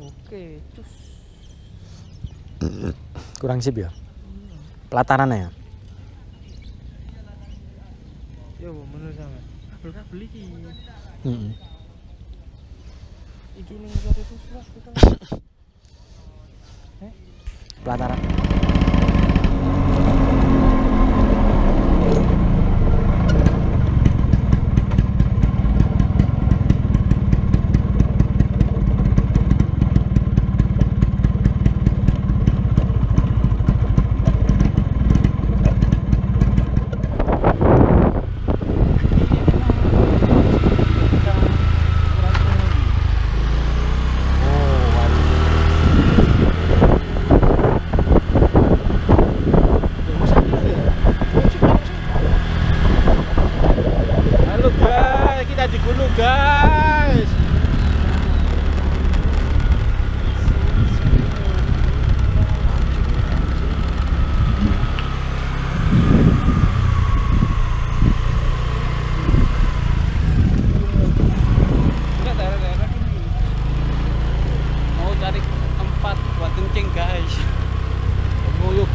oke cus Kurang sip ya. Pelatarannya ya. ya menurut sama kabel kabel ini Heeh. iki nggak itu sudah kita Pelataran.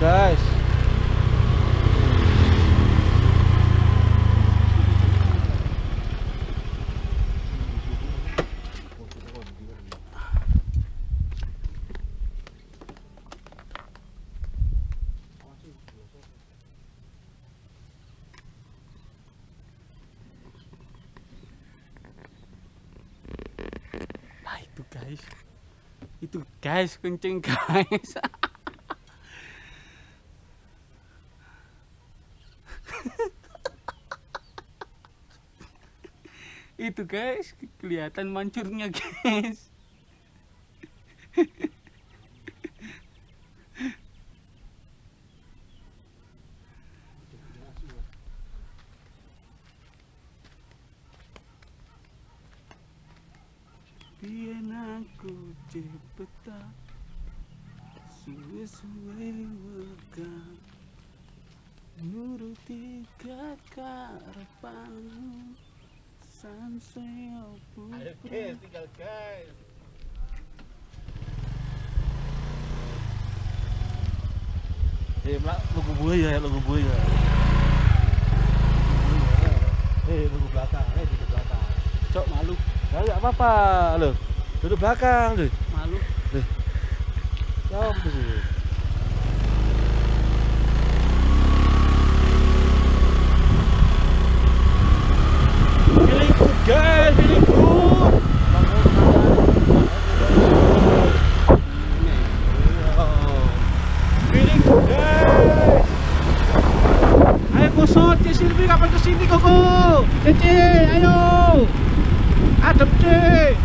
locais. Ai, tu guys. Itu guys, kencing guys. Itu guys. Kelihatan mancurnya guys. Biyen aku cepeta Suwe-suwe wega. Nuruti kekarepanmu Ayo guys, tinggal guys. Eh, mak, lugu buaya ya, lugu buaya. Eh, lugu belakang, eh, duduk belakang. Cok malu Ya, enggak apa-apa, loh. Duduk belakang, loh. Malu Ya, apa sih? 哥哥，姐姐，哎呦，阿、啊、侄姐。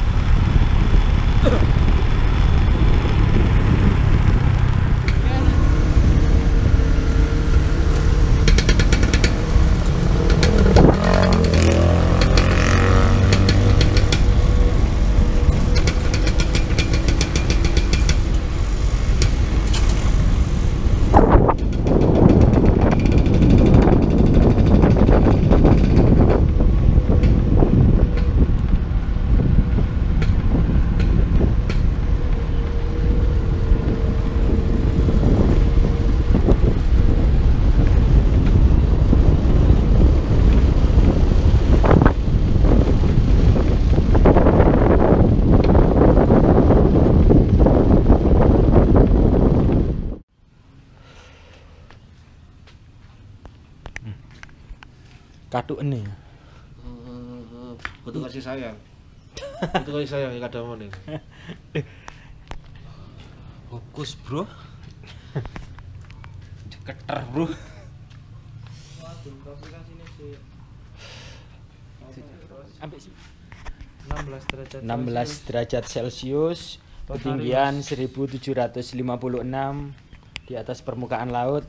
Kaduk ini. Betul kasih sayang. Betul kasih sayang ya kadang nih. Fokus bro Keter bro Ambil sih. 16 derajat 16 derajat Celcius, ketinggian 1756 di atas permukaan laut.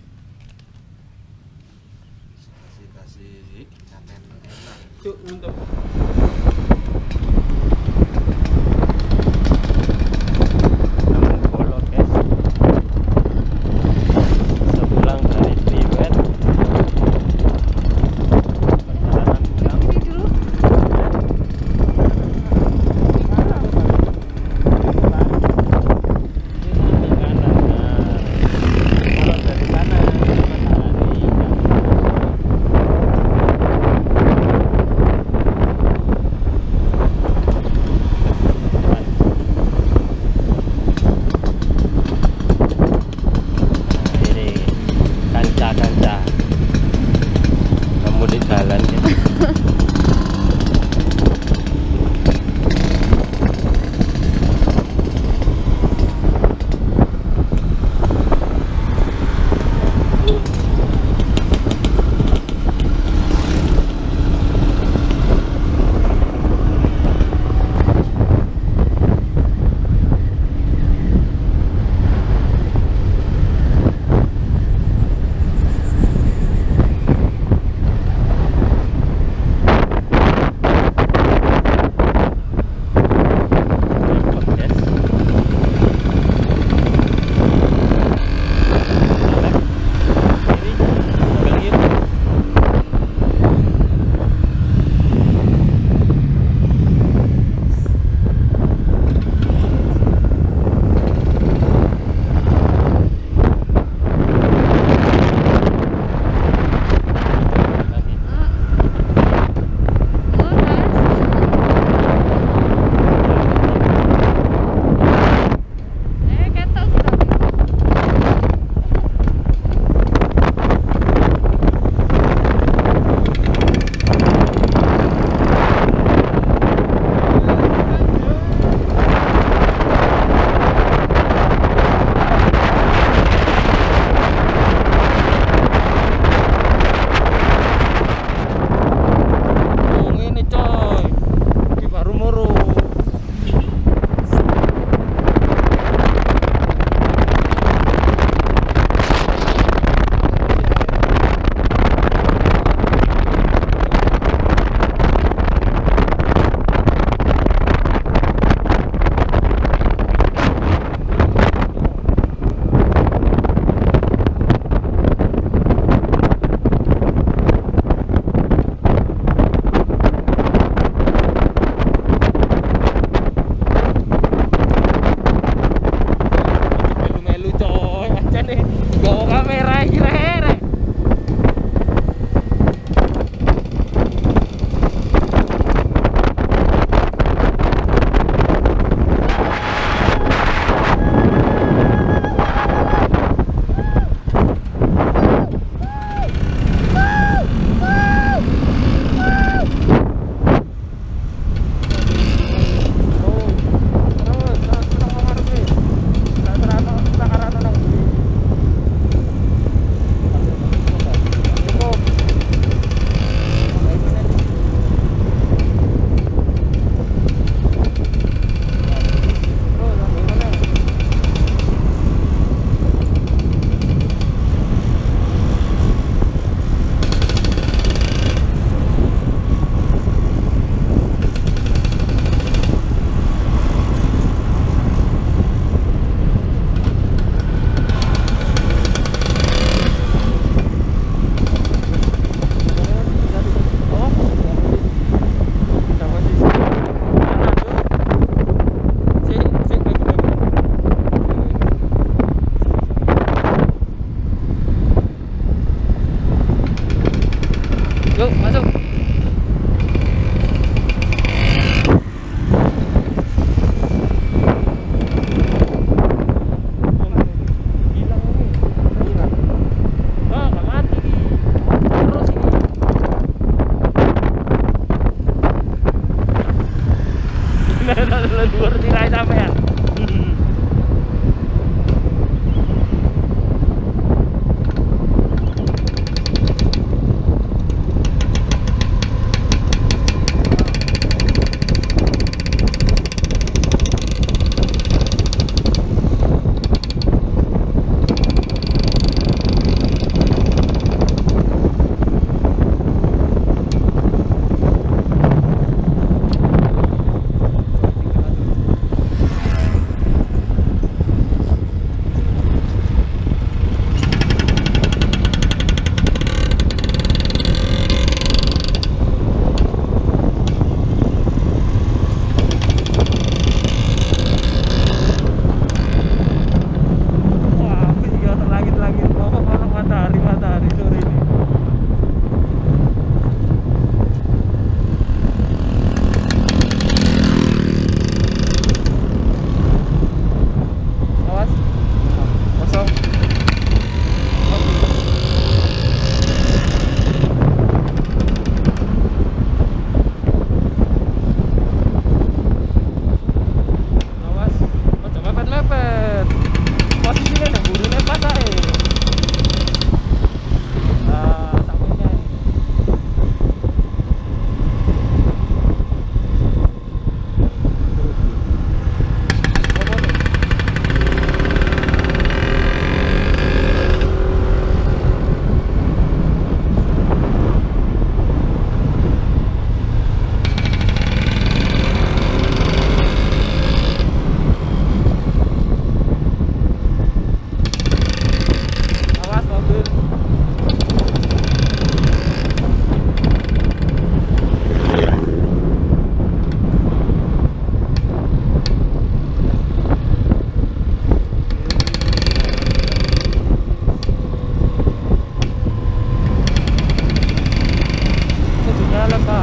рай, рай, рай. Yalaba.